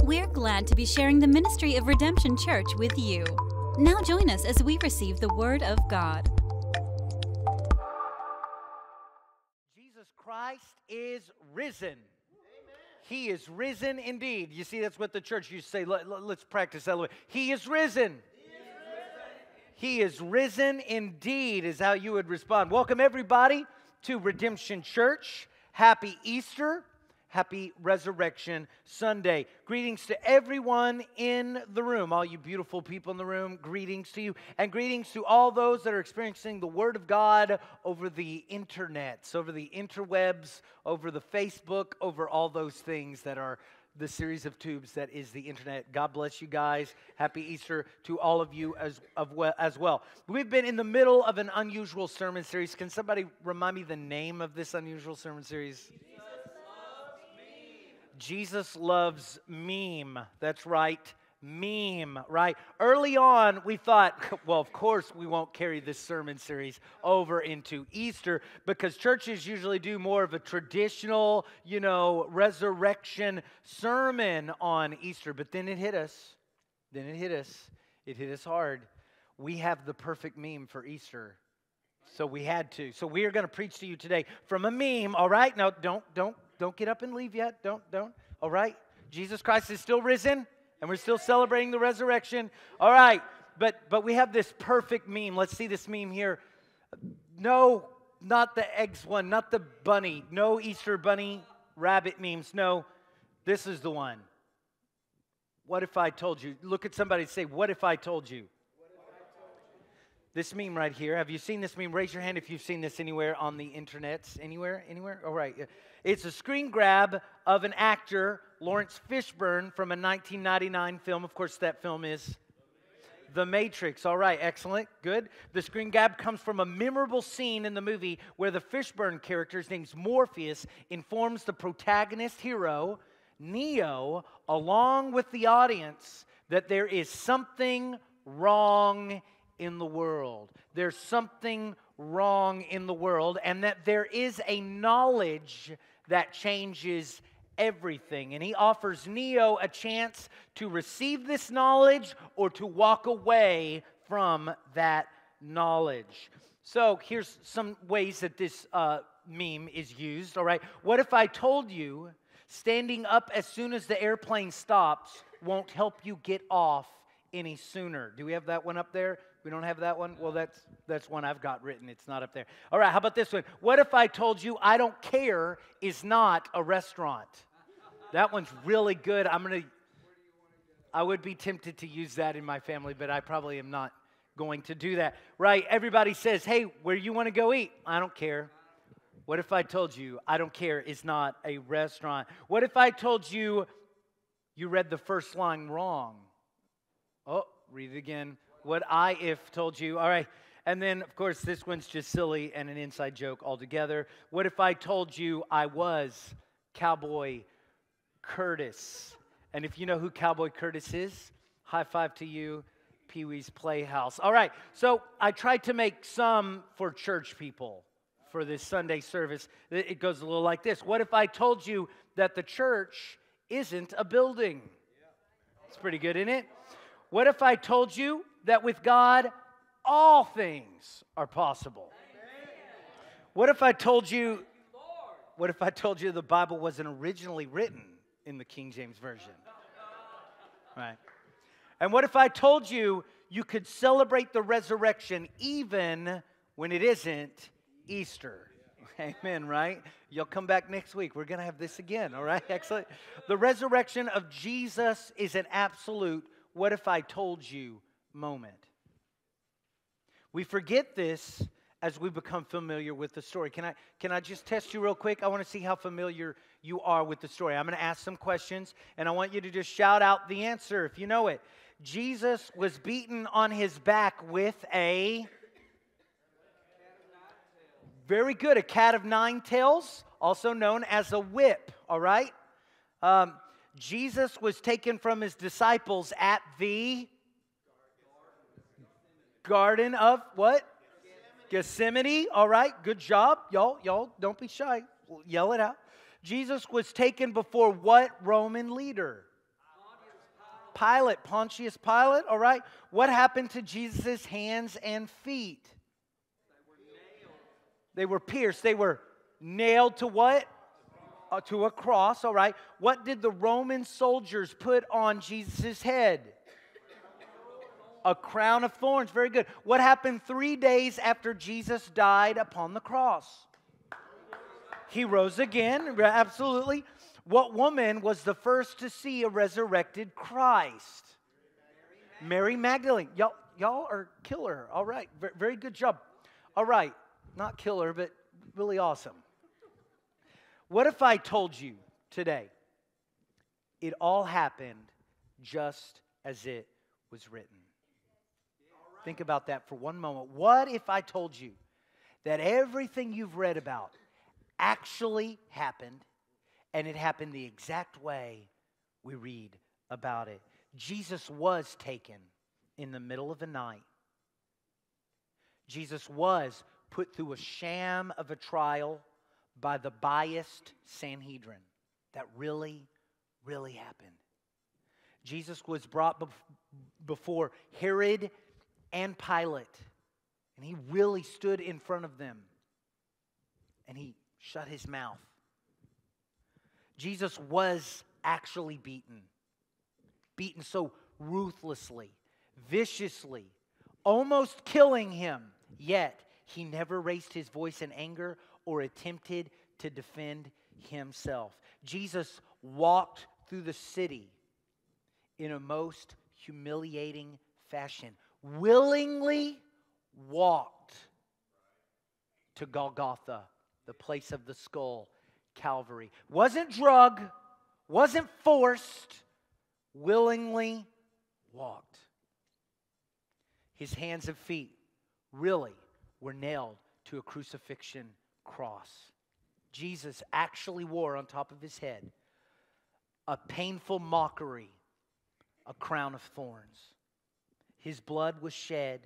We're glad to be sharing the ministry of Redemption Church with you. Now join us as we receive the Word of God. Jesus Christ is risen. He is risen indeed. You see, that's what the church used to say. Let, us practice that. He is risen. He is risen indeed, is how you would respond. Welcome, everybody, to Redemption Church. Happy Easter. Happy Resurrection Sunday. Greetings to everyone in the room, all you beautiful people in the room. Greetings to you, and greetings to all those that are experiencing the Word of God over the internets, over the interwebs, over the Facebook, over all those things that are the series of tubes that is the internet. God bless you guys. Happy Easter to all of you as, of well, as well. We've been in the middle of an unusual sermon series. Can somebody remind me the name of this unusual sermon series? Jesus loves meme. That's right. Meme, right? Early on, we thought, well, of course, we won't carry this sermon series over into Easter because churches usually do more of a traditional, you know, resurrection sermon on Easter. But then it hit us. Then it hit us. It hit us hard. We have the perfect meme for Easter. So we had to. So we are going to preach to you today from a meme, all right? Now, don't, don't don't get up and leave yet. Don't, don't. All right? Jesus Christ is still risen, and we're still celebrating the resurrection. All right. But but we have this perfect meme. Let's see this meme here. No, not the eggs one, not the bunny. No Easter bunny rabbit memes. No, this is the one. What if I told you? Look at somebody and say, What if I told you? This meme right here. Have you seen this meme? Raise your hand if you've seen this anywhere on the internet. Anywhere? Anywhere? All right. It's a screen grab of an actor, Laurence Fishburne, from a 1999 film. Of course, that film is The Matrix. All right, excellent, good. The screen grab comes from a memorable scene in the movie where the Fishburne character, his name's Morpheus, informs the protagonist hero, Neo, along with the audience, that there is something wrong in the world. There's something wrong in the world, and that there is a knowledge that changes everything. And he offers Neo a chance to receive this knowledge or to walk away from that knowledge. So here's some ways that this uh, meme is used, all right? What if I told you standing up as soon as the airplane stops won't help you get off any sooner? Do we have that one up there? We don't have that one? Well, that's, that's one I've got written. It's not up there. All right, how about this one? What if I told you I don't care is not a restaurant? That one's really good. I'm going to, I would be tempted to use that in my family, but I probably am not going to do that. Right? Everybody says, hey, where you want to go eat? I don't care. What if I told you I don't care is not a restaurant? What if I told you you read the first line wrong? Oh, read it again what I if told you. All right. And then, of course, this one's just silly and an inside joke altogether. What if I told you I was Cowboy Curtis? And if you know who Cowboy Curtis is, high five to you, Pee Wee's Playhouse. All right, so I tried to make some for church people for this Sunday service. It goes a little like this What if I told you that the church isn't a building? It's pretty good, isn't it? What if I told you that with God, all things are possible. What if I told you, what if I told you the Bible wasn't originally written in the King James Version? Right. And what if I told you you could celebrate the resurrection even when it isn't Easter? Amen, right? You'll come back next week. We're going to have this again, all right? Excellent. The resurrection of Jesus is an absolute, what if I told you moment. We forget this as we become familiar with the story. Can I, can I just test you real quick? I want to see how familiar you are with the story. I'm going to ask some questions, and I want you to just shout out the answer if you know it. Jesus was beaten on his back with a. Very good, a cat of nine tails, also known as a whip, all right? Um, Jesus was taken from his disciples at the Garden of what? Gethsemane. Gethsemane. All right, good job. Y'all, y'all, don't be shy. Yell it out. Jesus was taken before what Roman leader? Pilate, Pontius Pilate, all right? What happened to Jesus' hands and feet? They were pierced. They were nailed to what? Uh, to a cross, all right. What did the Roman soldiers put on Jesus' head? A crown of thorns. Very good. What happened three days after Jesus died upon the cross? He rose again, absolutely. What woman was the first to see a resurrected Christ? Mary Magdalene. Y'all, y'all are killer. All right. Very, very good job. All right. Not killer, but really awesome. What if I told you today it all happened just as it was written? Think about that for one moment. What if I told you that everything you've read about actually happened and it happened the exact way we read about it? Jesus was taken in the middle of the night. Jesus was put through a sham of a trial by the biased Sanhedrin. That really, really happened. Jesus was brought before Herod and Pilate, and he really stood in front of them and he shut his mouth. Jesus was actually beaten, beaten so ruthlessly, viciously, almost killing him, yet he never raised his voice in anger or attempted to defend himself. Jesus walked through the city in a most humiliating fashion, willingly walked to Golgotha, the place of the skull, Calvary. Wasn't drug, wasn't forced, willingly walked. His hands and feet really were nailed to a crucifixion cross. Jesus actually wore on top of his head a painful mockery, a crown of thorns. His blood was shed.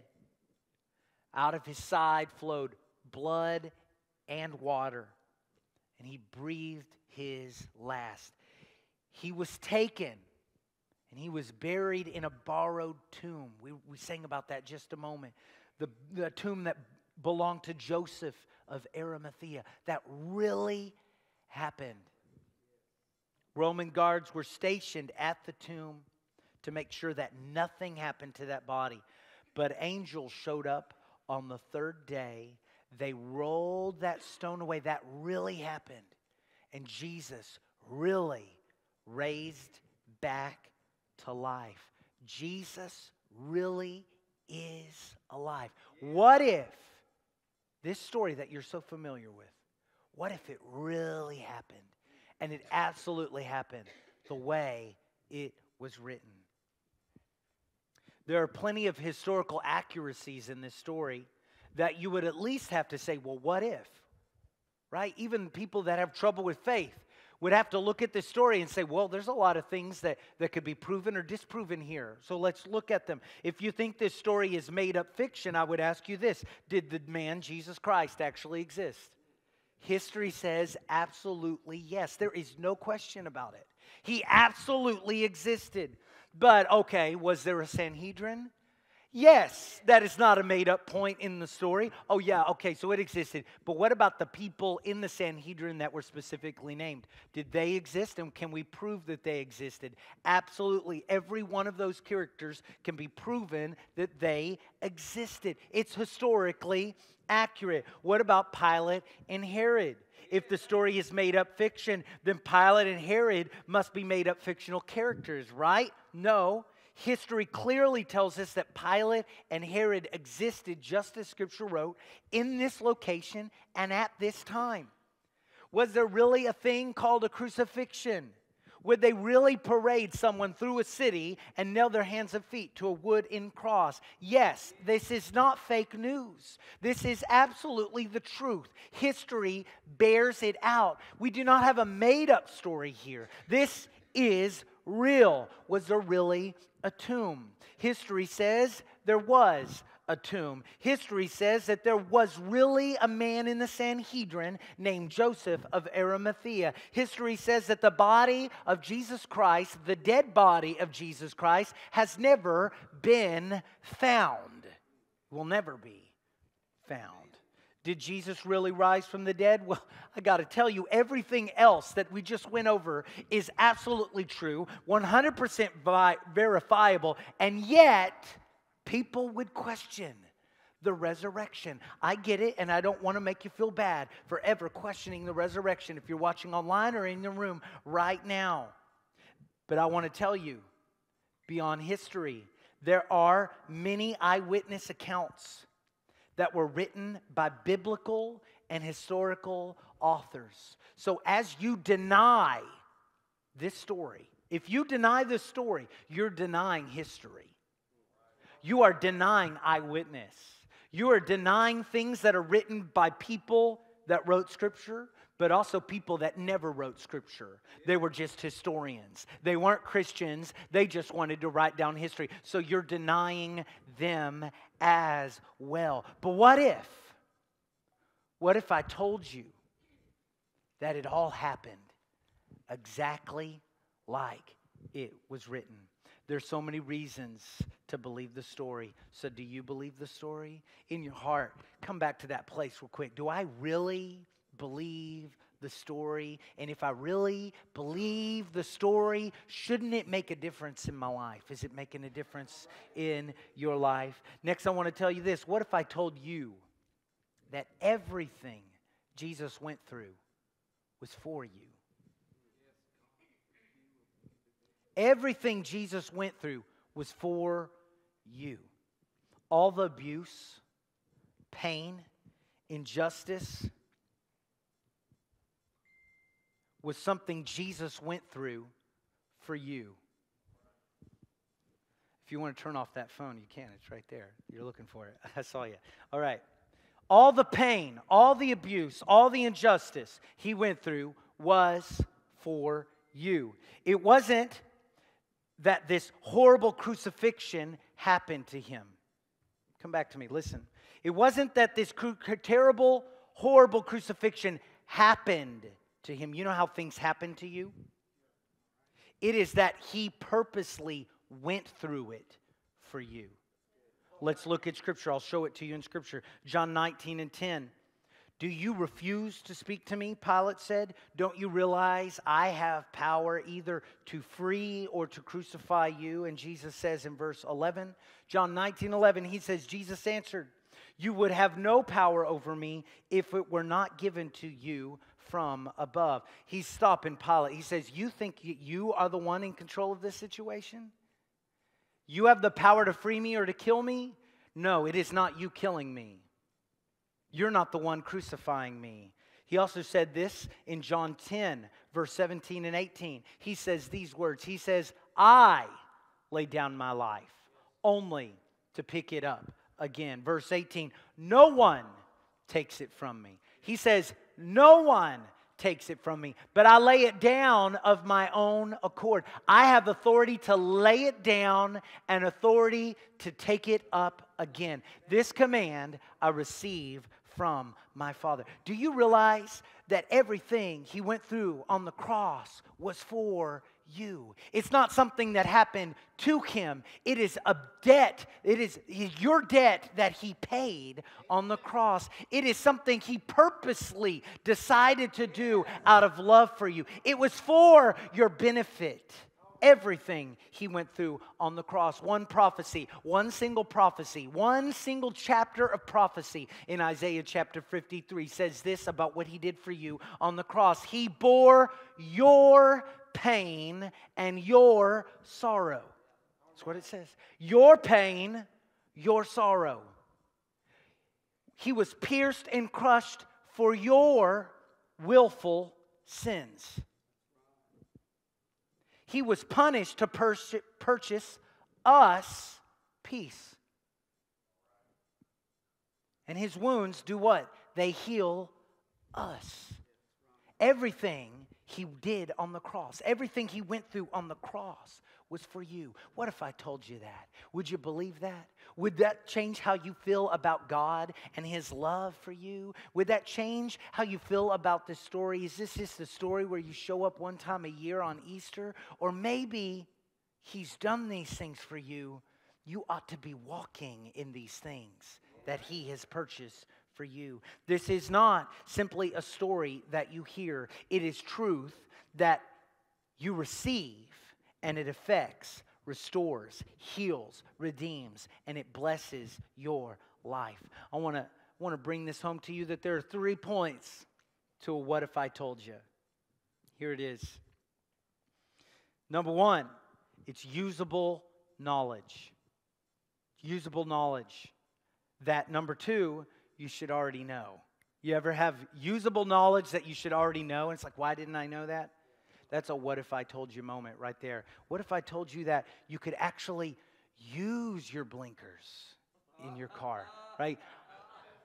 Out of his side flowed blood and water, and he breathed his last. He was taken and he was buried in a borrowed tomb. We, we sang about that just a moment. The, the tomb that belonged to Joseph of Arimathea. That really happened. Roman guards were stationed at the tomb to make sure that nothing happened to that body. But angels showed up on the third day. They rolled that stone away. That really happened. And Jesus really raised back to life. Jesus really is alive. What if this story that you're so familiar with, what if it really happened? And it absolutely happened the way it was written. There are plenty of historical accuracies in this story that you would at least have to say, well, what if? Right? Even people that have trouble with faith would have to look at this story and say, well, there's a lot of things that, that could be proven or disproven here. So let's look at them. If you think this story is made up fiction, I would ask you this Did the man Jesus Christ actually exist? History says absolutely yes. There is no question about it. He absolutely existed. But okay, was there a Sanhedrin? Yes, that is not a made up point in the story. Oh, yeah, okay, so it existed. But what about the people in the Sanhedrin that were specifically named? Did they exist and can we prove that they existed? Absolutely. Every one of those characters can be proven that they existed. It's historically accurate. What about Pilate and Herod? If the story is made up fiction, then Pilate and Herod must be made up fictional characters, right? No history clearly tells us that Pilate and Herod existed just as Scripture wrote in this location and at this time. Was there really a thing called a crucifixion? Would they really parade someone through a city and nail their hands and feet to a wooden cross? Yes, this is not fake news. This is absolutely the truth. History bears it out. We do not have a made up story here. This is real. Was there really a tomb? History says there was a tomb. History says that there was really a man in the Sanhedrin named Joseph of Arimathea. History says that the body of Jesus Christ, the dead body of Jesus Christ, has never been found, will never be found. Did Jesus really rise from the dead? Well, I got to tell you, everything else that we just went over is absolutely true, 100% verifiable, and yet people would question the resurrection. I get it, and I don't want to make you feel bad for ever questioning the resurrection if you're watching online or in the room right now. But I want to tell you, beyond history, there are many eyewitness accounts that were written by biblical and historical authors. So as you deny this story, if you deny this story, you're denying history. You are denying eyewitness. You are denying things that are written by people that wrote scripture, but also people that never wrote scripture. They were just historians. They weren't Christians. They just wanted to write down history. So you're denying them as well. But what if? What if I told you that it all happened exactly like it was written? There's so many reasons to believe the story. So, do you believe the story? In your heart, come back to that place real quick. Do I really believe the story? And if I really believe the story, shouldn't it make a difference in my life? Is it making a difference in your life? Next, I want to tell you this what if I told you that everything Jesus went through was for you? Everything Jesus went through was for you. All the abuse, pain, injustice, was something Jesus went through for you. If you want to turn off that phone, you can. It's right there. You're looking for it. I saw you. All right. All the pain, all the abuse, all the injustice he went through was for you. It wasn't that this horrible crucifixion happened to him. Come back to me. Listen. It wasn't that this cru- terrible, horrible crucifixion happened to him. You know how things happen to you? It is that he purposely went through it for you. Let's look at scripture. I'll show it to you in scripture. John 19 and 10. Do you refuse to speak to me? Pilate said. Don't you realize I have power either to free or to crucify you? And Jesus says in verse 11, John 19 11, he says, Jesus answered, You would have no power over me if it were not given to you from above. He's stopping Pilate. He says, You think you are the one in control of this situation? You have the power to free me or to kill me? No, it is not you killing me. You're not the one crucifying me. He also said this in John 10, verse 17 and 18. He says these words He says, I lay down my life only to pick it up again. Verse 18, no one takes it from me. He says, no one takes it from me, but I lay it down of my own accord. I have authority to lay it down and authority to take it up again. This command I receive from my Father. Do you realize that everything he went through on the cross was for you. It's not something that happened to him. It is a debt. It is your debt that he paid on the cross. It is something he purposely decided to do out of love for you. It was for your benefit. Everything he went through on the cross. One prophecy, one single prophecy, one single chapter of prophecy in Isaiah chapter 53 says this about what he did for you on the cross. He bore your pain and your sorrow. That's what it says. Your pain, your sorrow. He was pierced and crushed for your willful sins. He was punished to purchase us peace. And his wounds do what? They heal us. Everything he did on the cross. Everything he went through on the cross was for you. What if I told you that? Would you believe that? Would that change how you feel about God and his love for you? Would that change how you feel about this story? Is this just the story where you show up one time a year on Easter? Or maybe he's done these things for you. You ought to be walking in these things that he has purchased for you. This is not simply a story that you hear, it is truth that you receive and it affects, restores, heals, redeems, and it blesses your life. I want to want to bring this home to you that there are three points to a what if I told you. Here it is. Number 1, it's usable knowledge. Usable knowledge. That number 2, you should already know. You ever have usable knowledge that you should already know? And it's like, why didn't I know that? That's a what if I told you moment right there. What if I told you that you could actually use your blinkers in your car, right?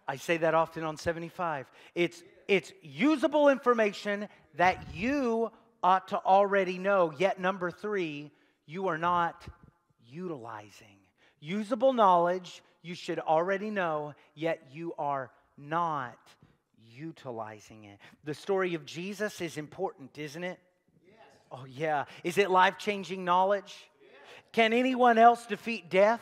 I say that often on 75. It's, it's usable information that you ought to already know. Yet, number three, you are not utilizing. Usable knowledge you should already know, yet you are not utilizing it. The story of Jesus is important, isn't it? Oh, yeah. Is it life changing knowledge? Can anyone else defeat death?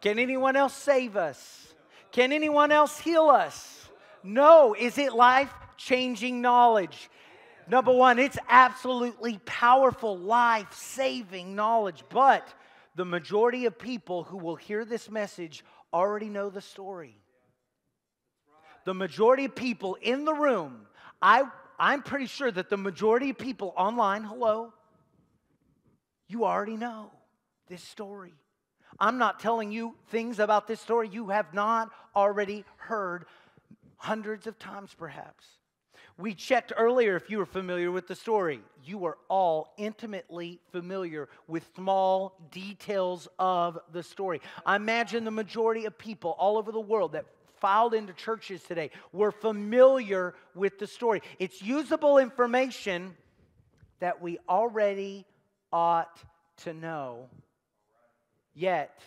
Can anyone else save us? Can anyone else heal us? No. Is it life changing knowledge? Number one, it's absolutely powerful, life saving knowledge. But the majority of people who will hear this message already know the story. The majority of people in the room, I, I'm pretty sure that the majority of people online, hello, you already know this story. I'm not telling you things about this story you have not already heard hundreds of times, perhaps. We checked earlier if you were familiar with the story. You are all intimately familiar with small details of the story. I imagine the majority of people all over the world that filed into churches today We're familiar with the story. It's usable information that we already ought to know, yet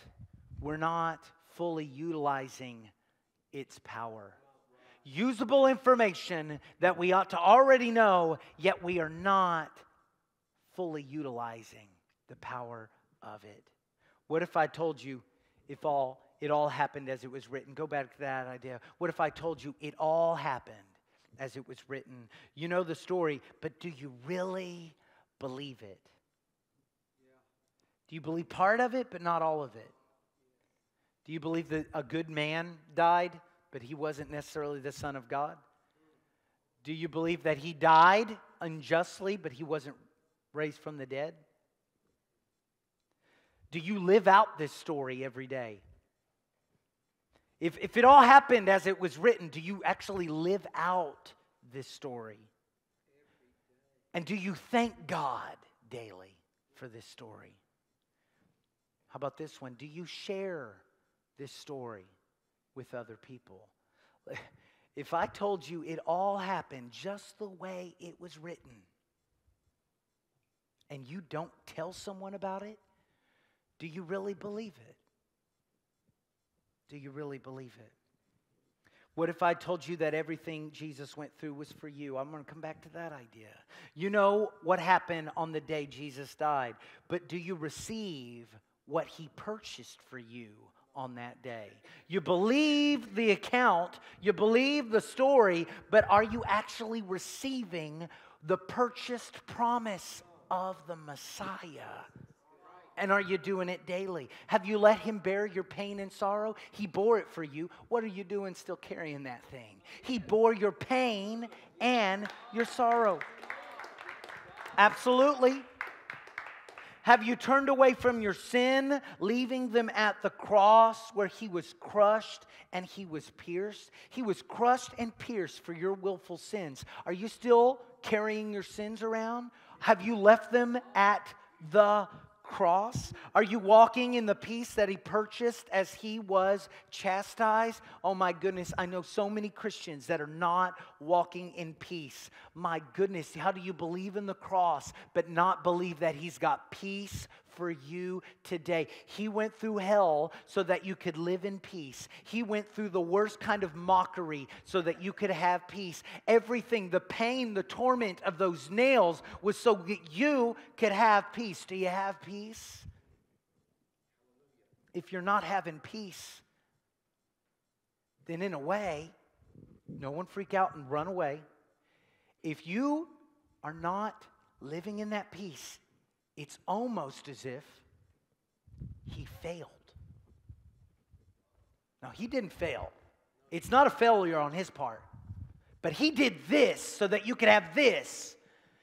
we're not fully utilizing its power usable information that we ought to already know, yet we are not fully utilizing the power of it. What if I told you if all it all happened as it was written? Go back to that idea. What if I told you it all happened as it was written? You know the story, but do you really believe it? Do you believe part of it, but not all of it? Do you believe that a good man died but he wasn't necessarily the Son of God? Do you believe that he died unjustly, but he wasn't raised from the dead? Do you live out this story every day? If, if it all happened as it was written, do you actually live out this story? And do you thank God daily for this story? How about this one? Do you share this story? with other people. If I told you it all happened just the way it was written, and you don't tell someone about it, do you really believe it? Do you really believe it? What if I told you that everything Jesus went through was for you? I'm going to come back to that idea. You know what happened on the day Jesus died, but do you receive what he purchased for you on that day. You believe the account, you believe the story, but are you actually receiving the purchased promise of the Messiah? And are you doing it daily? Have you let him bear your pain and sorrow? He bore it for you. What are you doing still carrying that thing? He bore your pain and your sorrow. Absolutely. Have you turned away from your sin, leaving them at the cross where he was crushed and he was pierced? He was crushed and pierced for your willful sins. Are you still carrying your sins around? Have you left them at the cross? Are you walking in the peace that he purchased as he was chastised? Oh my goodness, I know so many Christians that are not walking in peace. My goodness, how do you believe in the cross but not believe that he's got peace for you today. He went through hell so that you could live in peace. He went through the worst kind of mockery so that you could have peace. Everything, the pain, the torment of those nails was so that you could have peace. Do you have peace? If you're not having peace, then in a way, no one freak out and run away. If you are not living in that peace, it's almost as if he failed. Now, he didn't fail. It's not a failure on his part. But he did this so that you could have this.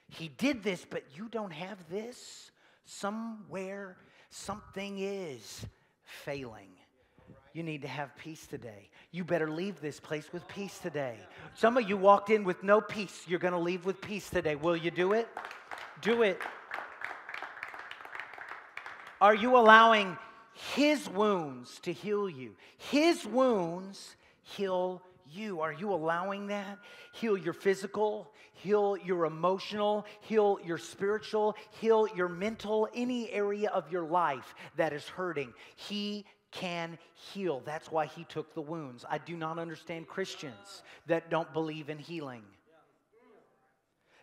He did this, but you don't have this. Somewhere, something is failing. You need to have peace today. You better leave this place with peace today. Some of you walked in with no peace. You're going to leave with peace today. Will you do it? Do it. Are you allowing His wounds to heal you? His wounds heal you. Are you allowing that? Heal your physical, heal your emotional, heal your spiritual, heal your mental, any area of your life that is hurting. He can heal. That's why he took the wounds. I do not understand Christians that don't believe in healing.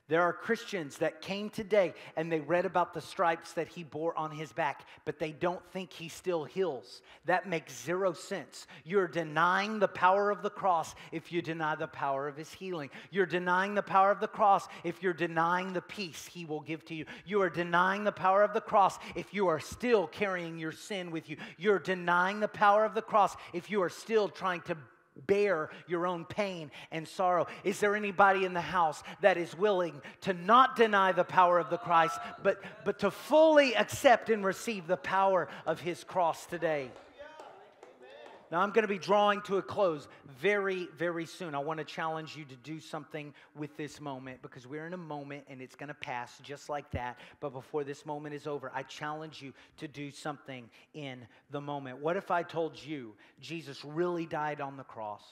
There are Christians that came today and they read about the stripes that he bore on his back, but they don't think he still heals. That makes zero sense. You're denying the power of the cross if you deny the power of his healing. You're denying the power of the cross if you're denying the peace he will give to you. You are denying the power of the cross if you are still carrying your sin with you. You're denying the power of the cross if you are still trying to bear your own pain and sorrow. Is there anybody in the house that is willing to not deny the power of the Christ, but, but to fully accept and receive the power of his cross today? Now, I'm going to be drawing to a close very, very soon. I want to challenge you to do something with this moment because we're in a moment and it's going to pass just like that. But before this moment is over, I challenge you to do something in the moment. What if I told you Jesus really died on the cross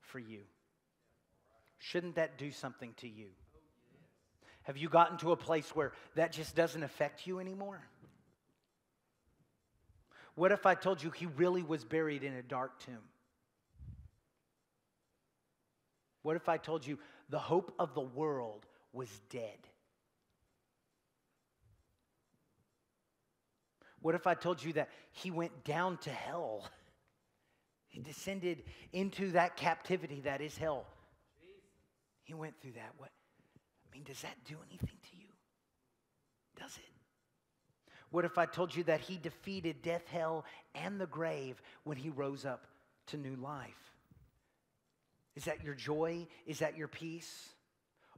for you? Shouldn't that do something to you? Have you gotten to a place where that just doesn't affect you anymore? What if I told you he really was buried in a dark tomb? What if I told you the hope of the world was dead? What if I told you that he went down to hell? He descended into that captivity that is hell. He went through that. What? I mean, does that do anything to you? Does it? What if I told you that he defeated death, hell, and the grave when he rose up to new life? Is that your joy? Is that your peace?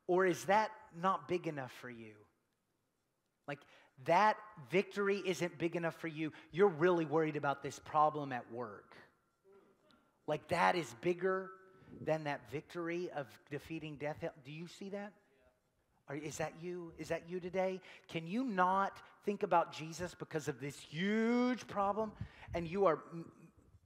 Or is that not big enough for you? Like that victory isn't big enough for you. You're really worried about this problem at work. Like that is bigger than that victory of defeating death. Do you see that? is that you? Is that you today? Can you not think about Jesus because of this huge problem and you are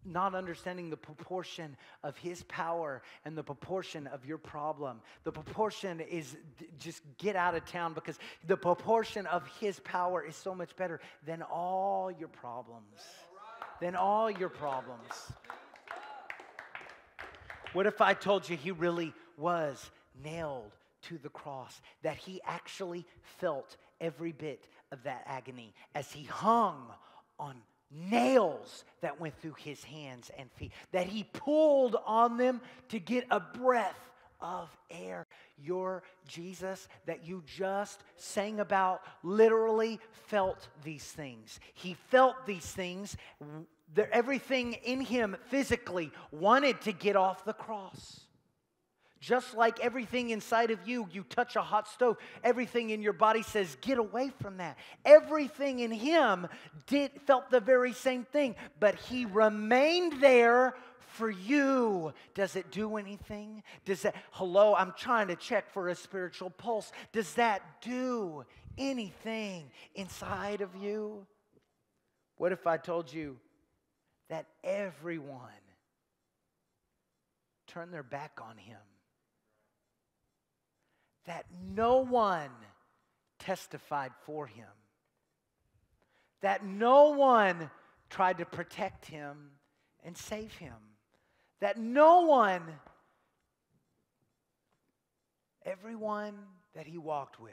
not understanding the proportion of his power and the proportion of your problem. The proportion is just get out of town because the proportion of his power is so much better than all your problems. Than all your problems. What if I told you he really was nailed to the cross, that he actually felt every bit of that agony as he hung on nails that went through his hands and feet, that he pulled on them to get a breath of air. Your Jesus that you just sang about literally felt these things. He felt these things. Everything in him physically wanted to get off the cross. Just like everything inside of you, you touch a hot stove, everything in your body says, Get away from that. Everything in him did, felt the very same thing, but he remained there for you. Does it do anything? Does that, hello, I'm trying to check for a spiritual pulse. Does that do anything inside of you? What if I told you that everyone turned their back on him? That no one testified for him? That no one tried to protect him and save him? That no one, everyone that he walked with,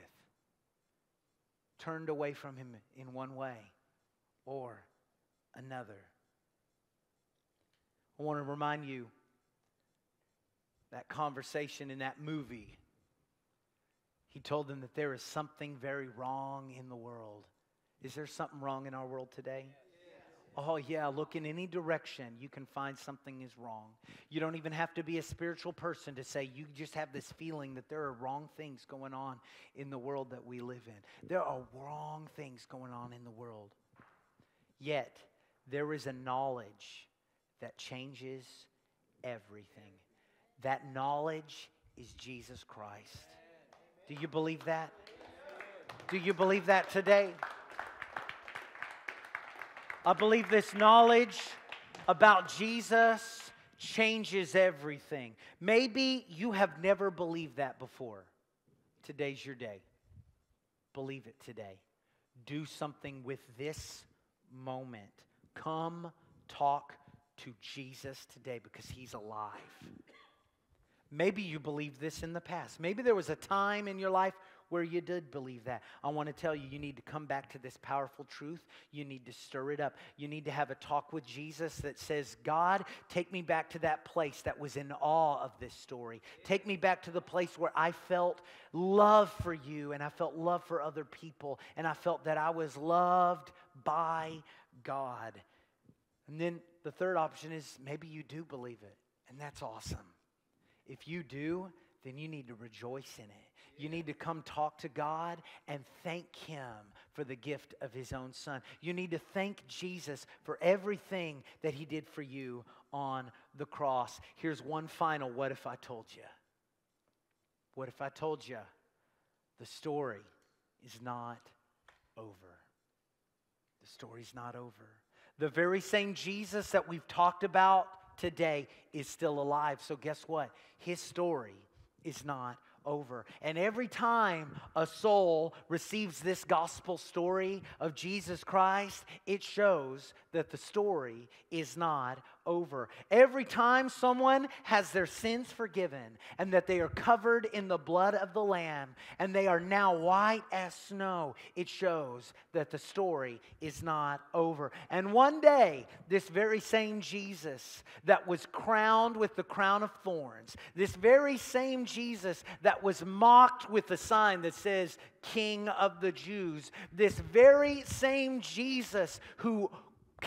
turned away from him in one way or another. I want to remind you that conversation in that movie. He told them that there is something very wrong in the world. Is there something wrong in our world today? Oh, yeah, look in any direction, you can find something is wrong. You don't even have to be a spiritual person to say you just have this feeling that there are wrong things going on in the world that we live in. There are wrong things going on in the world. Yet, there is a knowledge that changes everything. That knowledge is Jesus Christ. Do you believe that? Do you believe that today? I believe this knowledge about Jesus changes everything. Maybe you have never believed that before. Today's your day. Believe it today. Do something with this moment. Come talk to Jesus today because he's alive. Maybe you believed this in the past. Maybe there was a time in your life where you did believe that. I want to tell you, you need to come back to this powerful truth. You need to stir it up. You need to have a talk with Jesus that says, God, take me back to that place that was in awe of this story. Take me back to the place where I felt love for you and I felt love for other people and I felt that I was loved by God. And then the third option is maybe you do believe it, and that's awesome. If you do, then you need to rejoice in it. You need to come talk to God and thank Him for the gift of His own Son. You need to thank Jesus for everything that He did for you on the cross. Here's one final what if I told you? What if I told you the story is not over? The story's not over. The very same Jesus that we've talked about today is still alive. So, guess what? His story is not over. And every time a soul receives this gospel story of Jesus Christ, it shows that the story is not over. Every time someone has their sins forgiven and that they are covered in the blood of the Lamb and they are now white as snow, it shows that the story is not over. And one day, this very same Jesus that was crowned with the crown of thorns, this very same Jesus that was mocked with the sign that says, King of the Jews, this very same Jesus who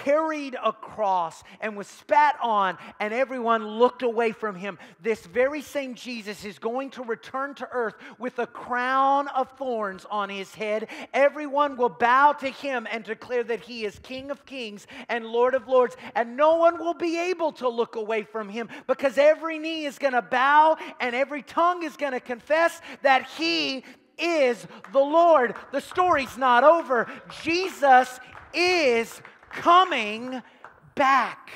carried a cross and was spat on, and everyone looked away from him. This very same Jesus is going to return to earth with a crown of thorns on his head. Everyone will bow to him and declare that he is King of kings and Lord of lords, and no one will be able to look away from him because every knee is going to bow and every tongue is going to confess that he is the Lord. The story's not over. Jesus is coming back.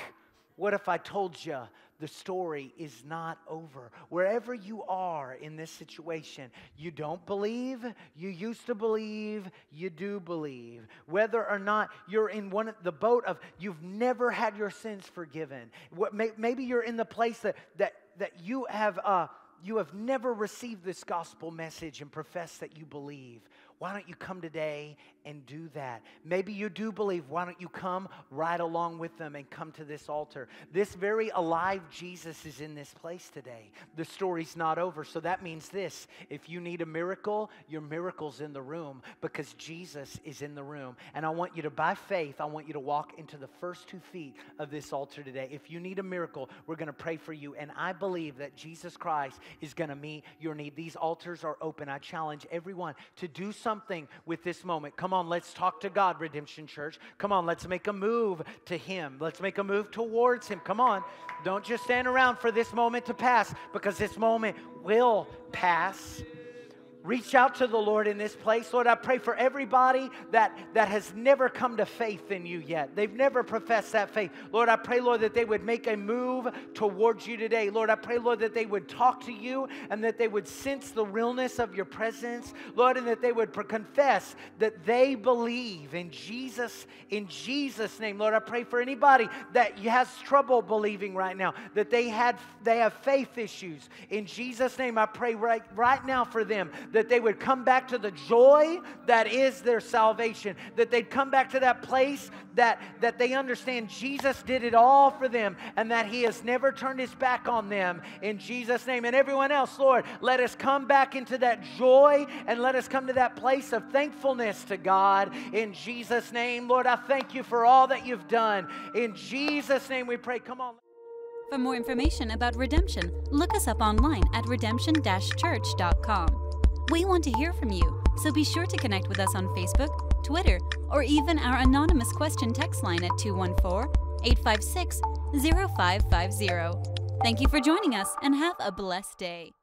What if I told you the story is not over. Wherever you are in this situation, you don't believe, you used to believe, you do believe. Whether or not you're in one of the boat of you've never had your sins forgiven. What, maybe you're in the place that that that you have uh, you have never received this gospel message and profess that you believe. Why don't you come today and do that? Maybe you do believe. Why don't you come right along with them and come to this altar? This very alive Jesus is in this place today. The story's not over. So that means this if you need a miracle, your miracle's in the room because Jesus is in the room. And I want you to, by faith, I want you to walk into the first two feet of this altar today. If you need a miracle, we're going to pray for you. And I believe that Jesus Christ is going to meet your need. These altars are open. I challenge everyone to do something something with this moment. Come on, let's talk to God, Redemption Church. Come on, let's make a move to Him. Let's make a move towards Him. Come on. Don't just stand around for this moment to pass because this moment will pass. Reach out to the Lord in this place. Lord, I pray for everybody that, that has never come to faith in you yet. They've never professed that faith. Lord, I pray, Lord, that they would make a move towards you today. Lord, I pray, Lord, that they would talk to you and that they would sense the realness of your presence. Lord, and that they would confess that they believe in Jesus, in Jesus' name. Lord, I pray for anybody that has trouble believing right now, that they had they have faith issues. In Jesus' name, I pray right, right now for them that they would come back to the joy that is their salvation, that they'd come back to that place that, that they understand Jesus did it all for them and that He has never turned His back on them in Jesus' name. And everyone else, Lord, let us come back into that joy and let us come to that place of thankfulness to God in Jesus' name. Lord, I thank you for all that you've done. In Jesus' name we pray. Come on. For more information about redemption, look us up online at redemption church.com. We want to hear from you, so be sure to connect with us on Facebook, Twitter, or even our anonymous question text line at 214 856 0550. Thank you for joining us and have a blessed day.